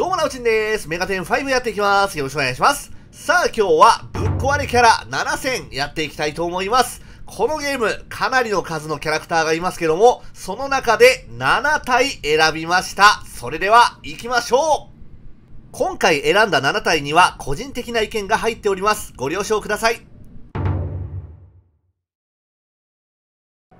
どうもなおちんです。メガテン5やっていきます。よろしくお願いします。さあ今日はぶっ壊れキャラ7戦やっていきたいと思います。このゲーム、かなりの数のキャラクターがいますけども、その中で7体選びました。それでは行きましょう今回選んだ7体には個人的な意見が入っております。ご了承ください。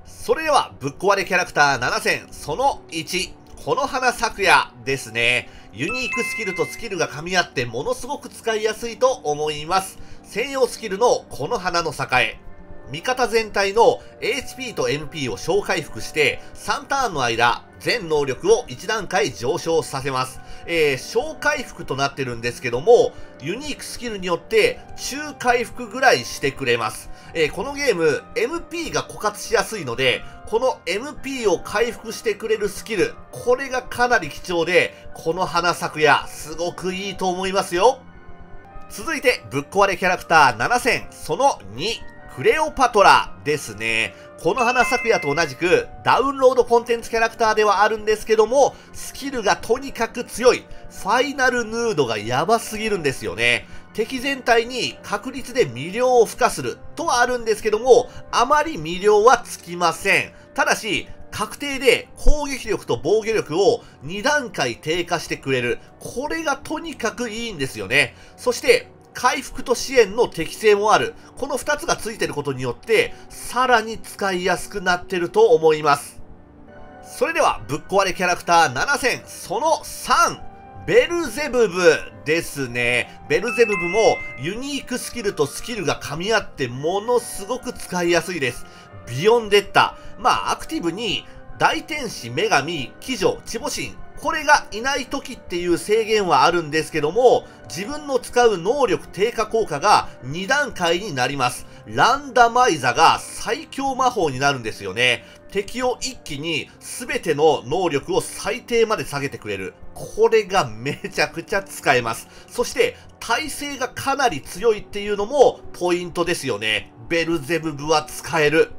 それでは、ぶっ壊れキャラクター7選、その1、この花咲夜ですね。ユニークスキルとスキルが噛み合ってものすごく使いやすいと思います。専用スキルのこの花の栄え。味方全体の HP と MP を小回復して3ターンの間全能力を1段階上昇させます。えー、小回復となってるんですけども、ユニークスキルによって中回復ぐらいしてくれます。えー、このゲーム、MP が枯渇しやすいので、この MP を回復してくれるスキル、これがかなり貴重で、この花咲くや、すごくいいと思いますよ。続いて、ぶっ壊れキャラクター7選、その2、クレオパトラですね。この花咲夜と同じくダウンロードコンテンツキャラクターではあるんですけども、スキルがとにかく強い。ファイナルヌードがやばすぎるんですよね。敵全体に確率で魅了を付加するとはあるんですけども、あまり魅了はつきません。ただし、確定で攻撃力と防御力を2段階低下してくれる。これがとにかくいいんですよね。そして、回復と支援の適性もある。この2つがついてることによって、さらに使いやすくなってると思います。それでは、ぶっ壊れキャラクター7選、その3、ベルゼブブですね。ベルゼブブもユニークスキルとスキルが噛み合ってものすごく使いやすいです。ビヨンデッタ。まあ、アクティブに大天使、女神、鬼女、チボシン、これがいない時っていう制限はあるんですけども、自分の使う能力低下効果が2段階になります。ランダマイザが最強魔法になるんですよね。敵を一気に全ての能力を最低まで下げてくれる。これがめちゃくちゃ使えます。そして、耐性がかなり強いっていうのもポイントですよね。ベルゼブブは使える。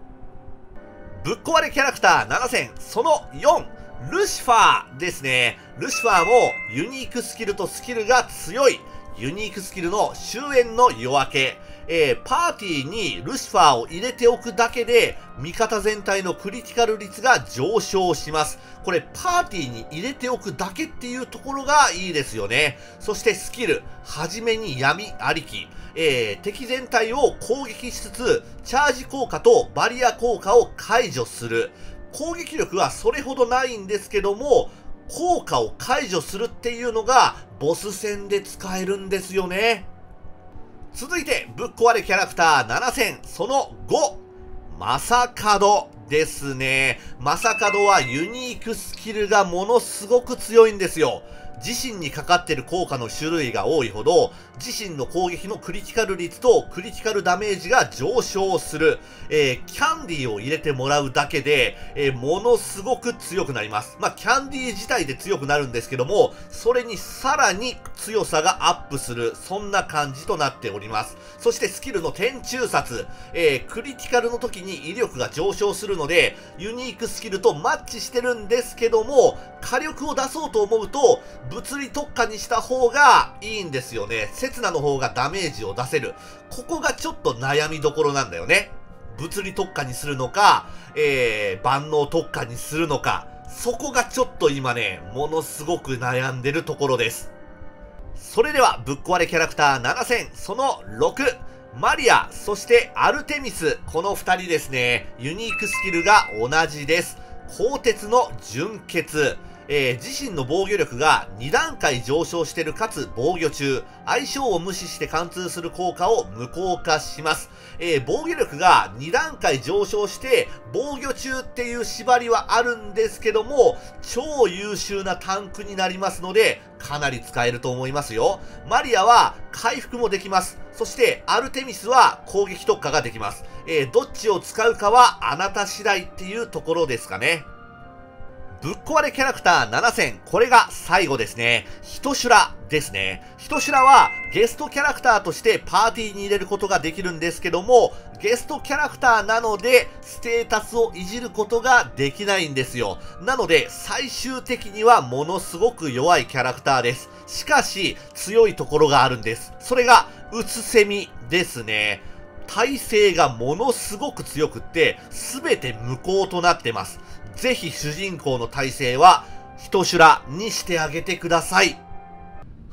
ぶっ壊れキャラクター7選、その4。ルシファーですね。ルシファーもユニークスキルとスキルが強い。ユニークスキルの終焉の夜明け。えー、パーティーにルシファーを入れておくだけで、味方全体のクリティカル率が上昇します。これ、パーティーに入れておくだけっていうところがいいですよね。そしてスキル、はじめに闇ありき。えー、敵全体を攻撃しつつ、チャージ効果とバリア効果を解除する。攻撃力はそれほどないんですけども、効果を解除するっていうのが、ボス戦で使えるんですよね。続いて、ぶっ壊れキャラクター7戦、その5、マサカドですね。マサカドはユニークスキルがものすごく強いんですよ。自身にかかってる効果の種類が多いほど、自身の攻撃のクリティカル率とクリティカルダメージが上昇する、えー、キャンディーを入れてもらうだけで、えー、ものすごく強くなります。まあ、キャンディー自体で強くなるんですけども、それにさらに強さがアップする、そんな感じとなっております。そしてスキルの天中殺、えー、クリティカルの時に威力が上昇するので、ユニークスキルとマッチしてるんですけども、火力を出そうと思うと、物理特化にした方がいいんですよね。刹那の方がダメージを出せる。ここがちょっと悩みどころなんだよね。物理特化にするのか、えー、万能特化にするのか。そこがちょっと今ね、ものすごく悩んでるところです。それでは、ぶっ壊れキャラクター7選、その6。マリア、そしてアルテミス、この2人ですね。ユニークスキルが同じです。鋼鉄の純血。えー、自身の防御力が2段階上昇してるかつ防御中、相性を無視して貫通する効果を無効化します。えー、防御力が2段階上昇して防御中っていう縛りはあるんですけども、超優秀なタンクになりますので、かなり使えると思いますよ。マリアは回復もできます。そしてアルテミスは攻撃特化ができます。えー、どっちを使うかはあなた次第っていうところですかね。ぶっ壊れキャラクター7選、これが最後ですね。ヒトシュラですね。ヒトシュラはゲストキャラクターとしてパーティーに入れることができるんですけども、ゲストキャラクターなので、ステータスをいじることができないんですよ。なので、最終的にはものすごく弱いキャラクターです。しかし、強いところがあるんです。それが、うつセミですね。耐性がものすごく強くって、すべて無効となってます。ぜひ主人公の体制は、人修羅にしてあげてください。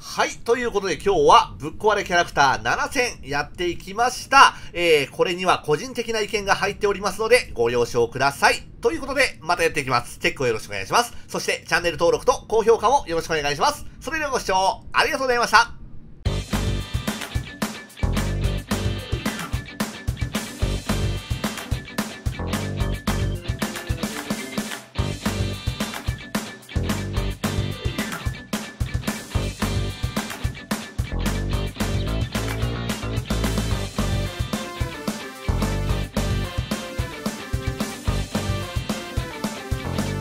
はい。ということで今日はぶっ壊れキャラクター7選やっていきました。えー、これには個人的な意見が入っておりますのでご了承ください。ということでまたやっていきます。チェックをよろしくお願いします。そしてチャンネル登録と高評価もよろしくお願いします。それではご視聴ありがとうございました。